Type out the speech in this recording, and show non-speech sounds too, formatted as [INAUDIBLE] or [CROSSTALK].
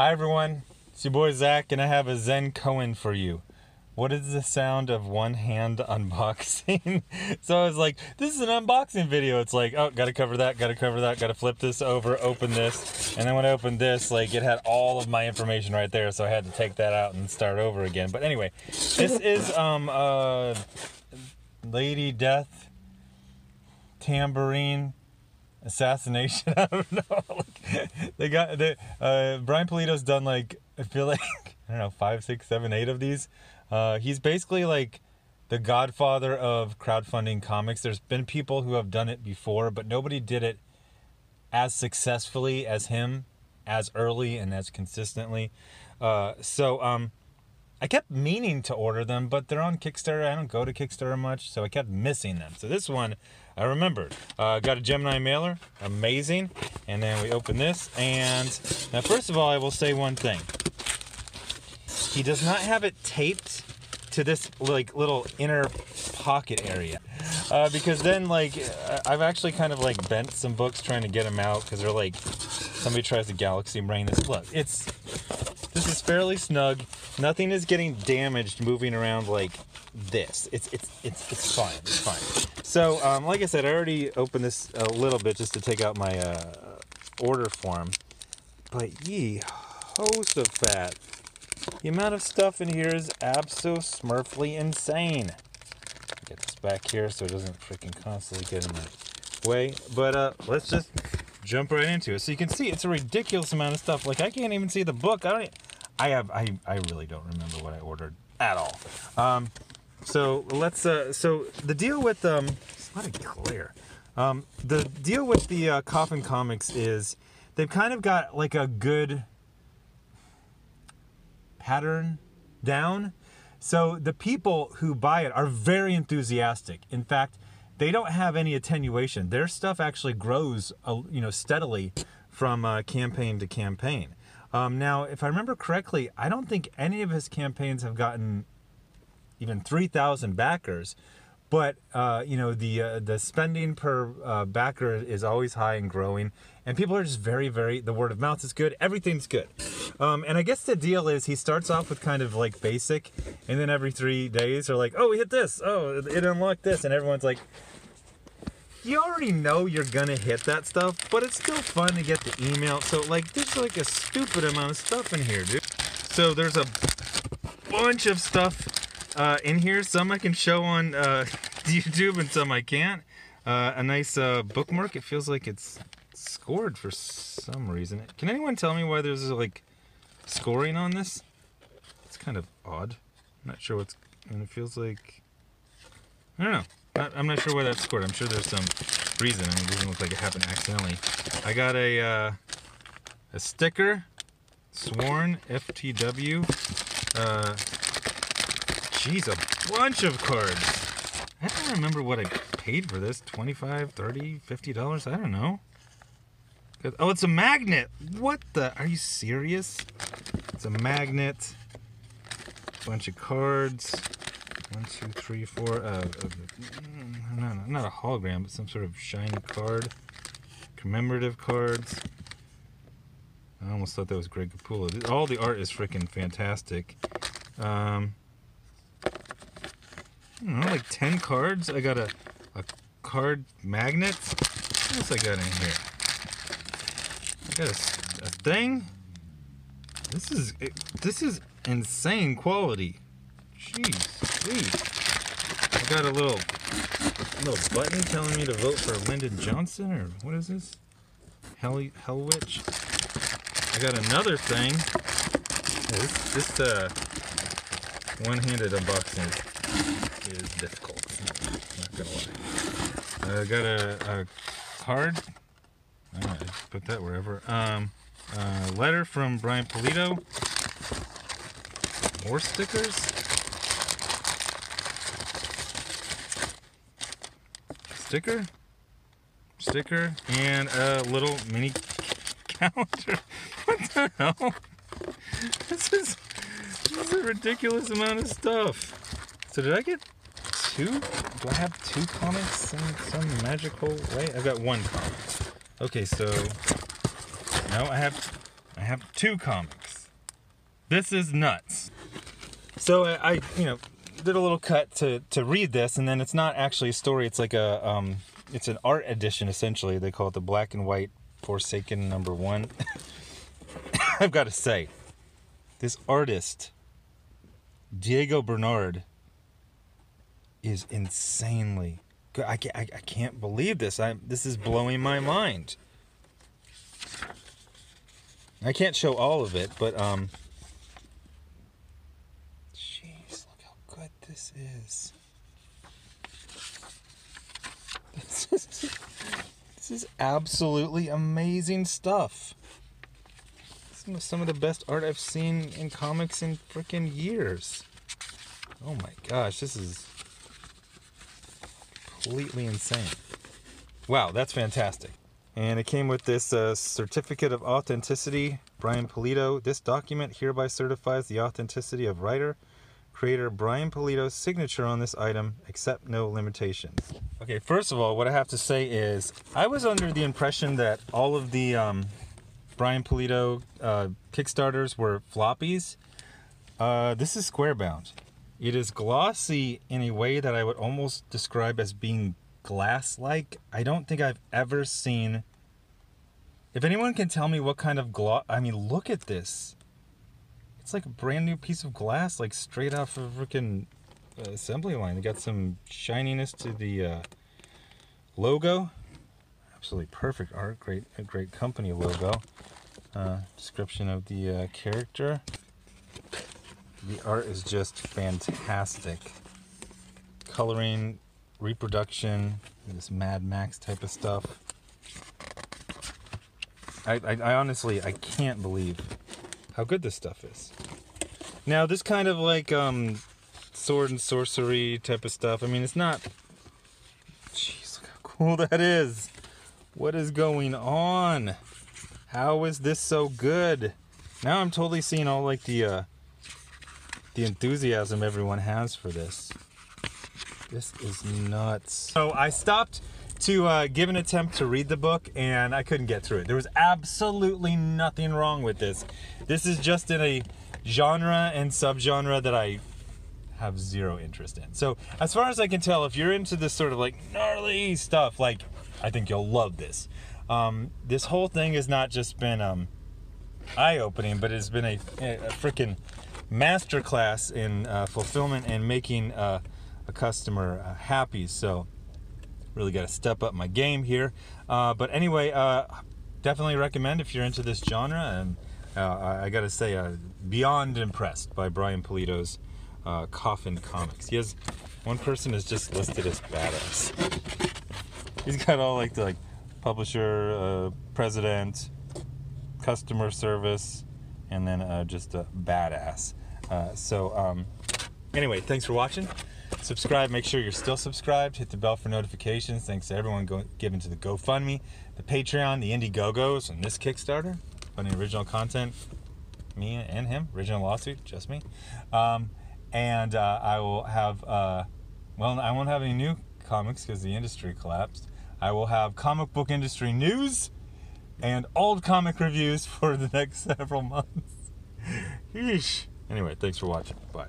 Hi everyone, it's your boy Zach, and I have a Zen koan for you. What is the sound of one hand [LAUGHS] unboxing? so I was like, this is an unboxing video. It's like, oh, gotta cover that, gotta cover that, gotta flip this over, open this. And then when I opened this, like it had all of my information right there, so I had to take that out and start over again. But anyway, this is um uh Lady Death Tambourine assassination. [LAUGHS] I don't know. [LAUGHS] like, they got they, uh, Brian Pulido's done like I feel [LAUGHS] like I don't know five, six, seven, eight of these. Uh, he's basically like the godfather of crowdfunding comics. There's been people who have done it before, but nobody did it as successfully as him, as early and as consistently. Uh, so um, I kept meaning to order them, but they're on Kickstarter. I don't go to Kickstarter much, so I kept missing them. So this one, I remembered. Uh, got a Gemini mailer, amazing. And then we open this, and now first of all, I will say one thing. He does not have it taped to this like little inner pocket area, uh, because then like I've actually kind of like bent some books trying to get them out because they're like somebody tries to galaxy brain this. Look, it's is fairly snug. Nothing is getting damaged moving around like this. It's it's it's it's fine. It's fine. So um, like I said, I already opened this a little bit just to take out my uh, order form. But ye host of fat. The amount of stuff in here is abso-smurfly insane. Get this back here so it doesn't freaking constantly get in my way. But uh, let's just jump right into it. So you can see it's a ridiculous amount of stuff. Like I can't even see the book. I don't. I have. I. I really don't remember what I ordered at all. Um, so let's. Uh, so the deal with um. Not a glare. Um, the deal with the uh, Coffin Comics is they've kind of got like a good pattern down. So the people who buy it are very enthusiastic. In fact, they don't have any attenuation. Their stuff actually grows, uh, you know, steadily from uh, campaign to campaign. Um, now, if I remember correctly, I don't think any of his campaigns have gotten even 3,000 backers. But uh, you know the uh, the spending per uh, backer is always high and growing, and people are just very very. The word of mouth is good. Everything's good, um, and I guess the deal is he starts off with kind of like basic, and then every three days they're like, oh, we hit this, oh, it unlocked this, and everyone's like, you already know you're gonna hit that stuff, but it's still fun to get the email. So like, there's like a stupid amount of stuff in here, dude. So there's a bunch of stuff uh, in here. Some I can show on uh, [LAUGHS] YouTube and some I can't. Uh, a nice uh, bookmark. It feels like it's scored for some reason. Can anyone tell me why there's like scoring on this? It's kind of odd. I'm not sure what's. And it feels like. I don't know. I'm not sure why that's scored. I'm sure there's some reason. I mean, it doesn't look like it happened accidentally. I got a uh, a sticker, sworn FTW. Uh, a bunch of cards. I don't remember what I paid for this. 25 30 $50? I don't know. Oh, it's a magnet. What the? Are you serious? It's a magnet. Bunch of cards. One, two, three, four. Uh, uh, no, not a hologram, but some sort of shiny card. Commemorative cards. I almost thought that was Greg Capullo. All the art is freaking fantastic. Um, know, like 10 cards. I got a, a card magnet. What else I got in here? I got a, a thing. This is this is insane quality. Jeez, I got a little little button telling me to vote for Lyndon Johnson or what is this? Hell Hell Witch. I got another thing. Yeah, this this uh one-handed unboxing is difficult. Not gonna lie. I got a, a card. I put that wherever. Um, letter from Brian Pulido. More stickers. Sticker. Sticker and a little mini calendar. [LAUGHS] What the hell? This is this is a ridiculous amount of stuff. So did I get two? Do I have two comics in some magical way? I've got one comic. Okay, so now I have I have two comics. This is nuts. So I, I, you know, did a little cut to to read this, and then it's not actually a story. It's like a, um, it's an art edition essentially. They call it the black and white Forsaken number one. [COUGHS] I've got to say, this artist, Diego Bernard, is insanely good. I can't, I, I can't believe this. I this is blowing my mind. I can't show all of it, but um. Jeez, look how good this is. This [LAUGHS] is, this is absolutely amazing stuff. Some of, some of the best art I've seen in comics in freaking years. Oh my gosh, this is completely insane. Wow, that's fantastic. And it came with this uh, certificate of authenticity, Brian Pulido. This document hereby certifies the authenticity of writer, creator Brian Pulido's signature on this item, except no limitations. Okay, first of all, what I have to say is I was under the impression that all of the um, Brian Pulido uh, Kickstarters were floppies. Uh, this is square bound. It is glossy in a way that I would almost describe as being glass like. I don't think I've ever seen. If anyone can tell me what kind of gloss. I mean, look at this. It's like a brand new piece of glass, like straight off of a freaking uh, assembly line. They got some shininess to the uh, logo. Absolutely perfect art. Great, great company logo. Uh, description of the uh, character. The art is just fantastic. Coloring, reproduction, this Mad Max type of stuff. I, I, I honestly, I can't believe how good this stuff is. Now, this kind of like um, sword and sorcery type of stuff. I mean, it's not. Jeez, look how cool [LAUGHS] that is. What is going on? How is this so good? Now I'm totally seeing all like the uh, the enthusiasm everyone has for this. This is nuts. So I stopped to uh, give an attempt to read the book and I couldn't get through it. There was absolutely nothing wrong with this. This is just in a genre and subgenre that I have zero interest in. So as far as I can tell, if you're into this sort of like gnarly stuff, like I think you'll love this. Um, this whole thing has not just been um, eye-opening, but it's been a, a freaking masterclass in uh, fulfillment and making uh, a customer uh, happy. So really got to step up my game here. Uh, but anyway, uh, definitely recommend if you're into this genre. And uh, I got to say, beyond impressed by Brian Pulido's Coffin Comics. He has one person is just listed as badass. He's got all like the like publisher, president, customer service, and then uh, just a badass. Uh, so, um, anyway, thanks for watching. Subscribe. Make sure you're still subscribed. Hit the bell for notifications. Thanks to everyone go, giving to the GoFundMe, the Patreon, the Indiegogos, and this Kickstarter. Funding original content. Me and him. Original lawsuit. Just me. Um, and uh, I will have. Uh, well, I won't have any new comics because the industry collapsed. I will have comic book industry news and old comic reviews [LAUGHS] for the next several months. Anyway, thanks for watching. Bye.